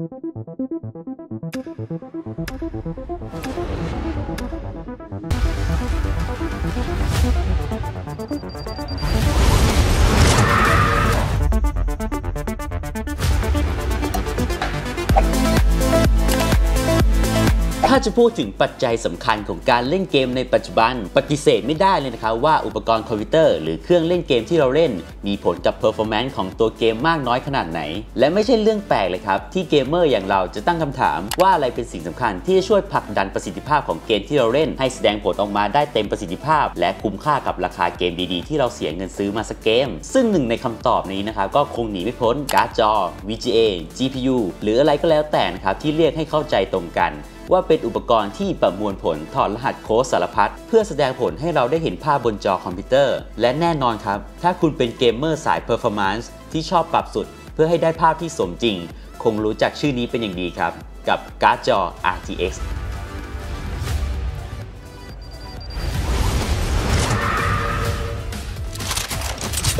すいません。 ถ้าจะพูดถึงปัจจัยสำคัญของการเล่นเกมในปัจจุบัน ปฏิเสธไม่ได้เลยนะครับว่าอุปกรณ์คอมพิวเตอร์หรือเครื่องเล่นเกมที่เราเล่น มีผลกับ performance ของตัวเกมมากน้อยขนาดไหน และไม่ใช่เรื่องแปลกเลยครับ ที่เกมเมอร์อย่างเราจะตั้งคำถาม ว่าอะไรเป็นสิ่งสำคัญที่จะช่วยผลักดันประสิทธิภาพของเกมที่เราเล่น ให้แสดงผลออกมาได้เต็มประสิทธิภาพ และคุ้มค่ากับราคาเกมดีๆ ที่เราเสียเงินซื้อมาสักเกม ซึ่งหนึ่งในคำตอบนี้นะครับก็คงหนีไม่พ้นการ์ดจอ VGA GPU หรืออะไรก็แล้วแต่นะครับที่เรียกให้เข้าใจตรงกัน ว่าเป็นอุปกรณ์ที่ประมวลผลถอดรหัสโค้ดสารพัดเพื่อแสดงผลให้เราได้เห็นภาพบนจอคอมพิวเตอร์ และแน่นอนครับ ถ้าคุณเป็นเกมเมอร์สาย performance ที่ชอบปรับสุด เพื่อให้ได้ภาพที่สมจริง คงรู้จักชื่อนี้เป็นอย่างดีครับ กับการ์ดจอ RTX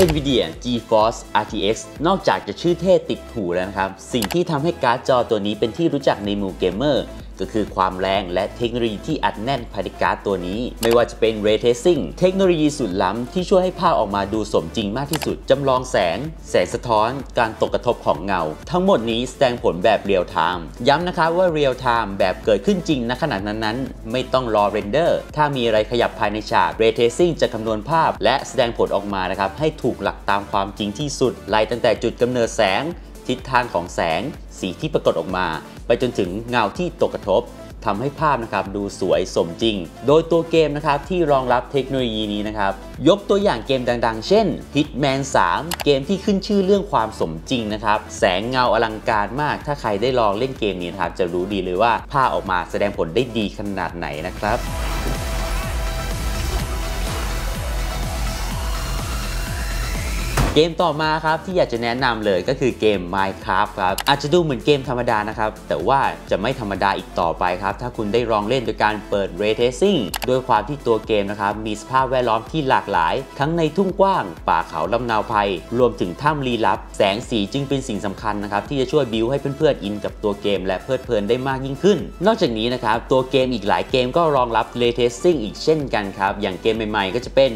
NVIDIA GeForce RTX นอกจากจะชื่อเท่ติดหูแล้วนะครับ สิ่งที่ทำให้การ์ดจอตัวนี้เป็นที่รู้จักในหมู่เกมเมอร์ ก็คือความแรงและเทคโนโลยีที่อัดแน่นภายในการ์ดตัวนี้ ไม่ว่าจะเป็น Ray Tracing เทคโนโลยีสุดล้ำที่ช่วยให้ภาพออกมาดูสมจริงมากที่สุด จำลองแสง แสงสะท้อน การตกกระทบของเงา ทั้งหมดนี้แสดงผลแบบ real-time ย้ำนะครับว่า real-time แบบเกิดขึ้นจริงณขณะนั้นๆ ไม่ต้องรอ render ถ้ามีอะไรขยับภายในฉาก Ray Tracing จะคำนวณภาพ และแสดงผลออกมานะครับให้ถูกหลักตามความจริงที่สุดไล่ตั้งแต่จุดกำเนิดแสง ทิศทางของแสง สีที่ปรากฏออกมา ไปจนถึงเงาที่ตกกระทบทำให้ภาพนะครับดูสวยสมจริง โดยตัวเกมนะครับที่รองรับเทคโนโลยีนี้นะครับยกตัวอย่างเกมดังๆ เช่น Hitman 3 เกมที่ขึ้นชื่อเรื่องความสมจริงนะครับแสงเงาอลังการมาก ถ้าใครได้ลองเล่นเกมนี้นะครับจะรู้ดีเลยว่าภาพออกมาแสดงผลได้ดีขนาดไหนนะครับ เกมต่อมาครับที่อยากจะแนะนำเลยก็คือเกม Minecraft ครับอาจจะดูเหมือนเกมธรรมดานะครับ แต่ว่าจะไม่ธรรมดาอีกต่อไปครับ ถ้าคุณได้ลองเล่นโดยการเปิด Ray Tracing โดยความที่ตัวเกมนะครับ มีสภาพแวดล้อมที่หลากหลาย ทั้งในทุ่งกว้าง ป่าเขาลำนาวไพรรวมถึงถ้ำลี้ลับ แสงสีจึงเป็นสิ่งสำคัญนะครับ ที่จะช่วยบิวให้เพื่อนๆอินกับตัวเกม และเพลิดเพลินได้มากยิ่งขึ้น นอกจากนี้นะครับตัวเกมอีกหลายเกมก็รองรับ Ray Tracing อีกเช่นกันครับอย่างเกมใหม่ๆ ก็จะเป็น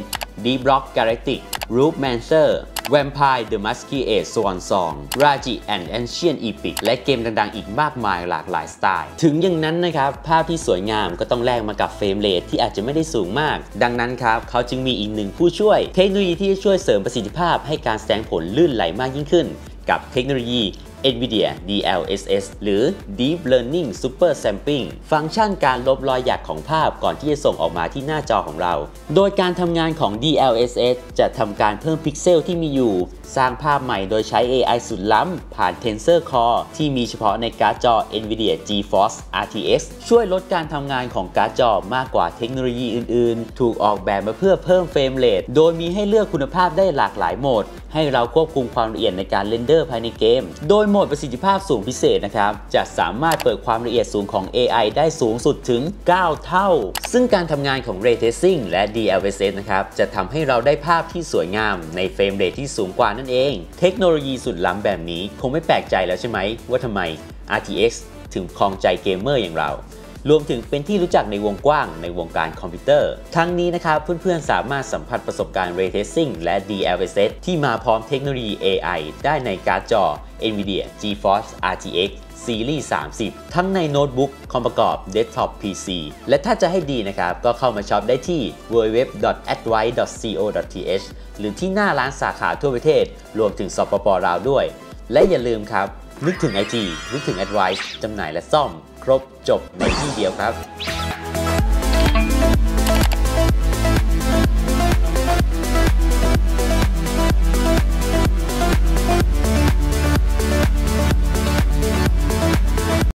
Deep Rock Galactic Roof Mancer Vampire the Masquerade Swan Song Raji and Ancient Epic และเกมดังๆ อีกมากมายหลากหลายสไตล์ ถึงอย่างนั้นนะครับ ภาพที่สวยงามก็ต้องแลกมากับเฟรมเรทที่อาจจะไม่ได้สูงมาก ดังนั้นครับ เขาจึงมีอีกหนึ่งผู้ช่วย เทคโนโลยีที่จะช่วยเสริมประสิทธิภาพให้การแสดงผลลื่นไหลมากยิ่งขึ้น กับเทคโนโลยี NVIDIA DLSS หรือ Deep Learning Super Sampling ฟังก์ชันการลบรอยหยักของภาพก่อนที่จะส่งออกมาที่หน้าจอของเรา โดยการทำงานของ DLSS จะทำการเพิ่มพิกเซลที่มีอยู่ สร้างภาพใหม่โดยใช้ AI สุดล้ำ ผ่าน Tensor Core ที่มีเฉพาะในการ์ดจอ NVIDIA GeForce RTX ช่วยลดการทำงานของการ์ดจอมากกว่าเทคโนโลยีอื่น ๆ ถูกออกแบบมาเพื่อเพิ่ม frame rate โดยมีให้เลือกคุณภาพได้หลากหลายโหมด ให้เราควบคุมความละเอียดในการ render ภายในเกม โดยโหมดประสิทธิภาพสูงพิเศษนะครับ จะสามารถเปิดความละเอียดสูงของ AI ได้สูงสุดถึง 9 เท่า ซึ่งการทำงานของ Ray Tracing และ DLSS นะครับ จะทำให้เราได้ภาพที่สวยงามใน frame rate ที่สูงกว่านั่นเอง เทคโนโลยีสุดล้ำแบบนี้คงไม่แปลกใจแล้วใช่ไหมว่าทำไม RTX ถึงครองใจเกมเมอร์อย่างเรา รวมถึงเป็นที่รู้จักในวงกว้างในวงการคอมพิวเตอร์ ทั้งนี้นะครับเพื่อนๆ สามารถสัมผัสประสบการณ์ Ray Tracing และ DLSS ที่มาพร้อมเทคโนโลยี AI ได้ในการ์ดจอ NVIDIA GeForce RTX Series 30 ทั้งในโน้ตบุ๊กคอมประกอบ Desktop PC และถ้าจะให้ดีนะครับ ก็เข้ามา shop ได้ที่ www.advice.co.th หรือที่หน้าร้านสาขาทั่วประเทศ รวมถึงสปปลาวด้วย และอย่าลืมครับ นึกถึง IG นึกถึง Advice จำหน่ายและซ่อม ครบจบในที่เดียวครับ